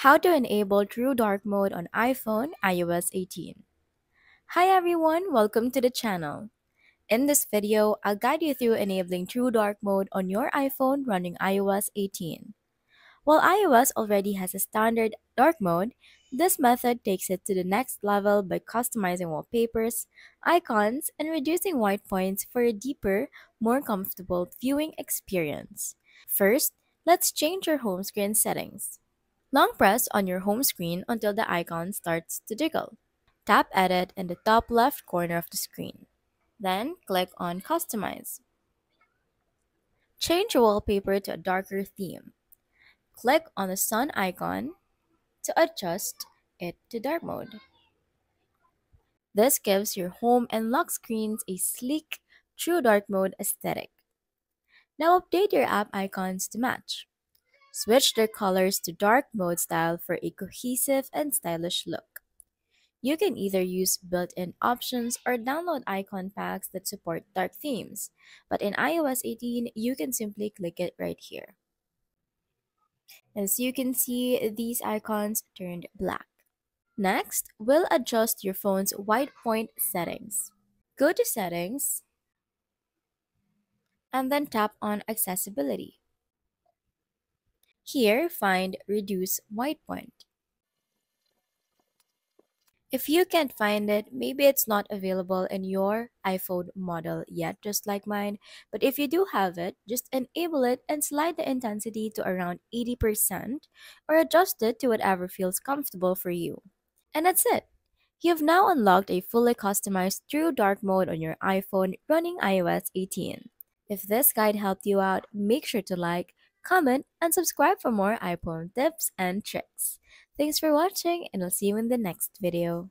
How to enable True Dark Mode on iPhone iOS 18. Hi everyone, welcome to the channel. In this video, I'll guide you through enabling True Dark Mode on your iPhone running iOS 18. While iOS already has a standard dark mode, this method takes it to the next level by customizing wallpapers, icons, and reducing white points for a deeper, more comfortable viewing experience. First, let's change your home screen settings. Long press on your home screen until the icon starts to jiggle. Tap Edit in the top left corner of the screen. Then click on Customize. Change your wallpaper to a darker theme. Click on the sun icon to adjust it to dark mode. This gives your home and lock screens a sleek, true dark mode aesthetic. Now update your app icons to match. Switch their colors to dark mode style for a cohesive and stylish look. You can either use built-in options or download icon packs that support dark themes, but in iOS 18, you can simply click it right here. As you can see, these icons turned black. Next, we'll adjust your phone's white point settings. Go to Settings, and then tap on Accessibility. Here, find Reduce White Point. If you can't find it, maybe it's not available in your iPhone model yet, just like mine. But if you do have it, just enable it and slide the intensity to around 80% or adjust it to whatever feels comfortable for you. And that's it. You've now unlocked a fully customized True Dark mode on your iPhone running iOS 18. If this guide helped you out, make sure to like, comment, and subscribe for more iPhone tips and tricks. Thanks for watching and I'll see you in the next video.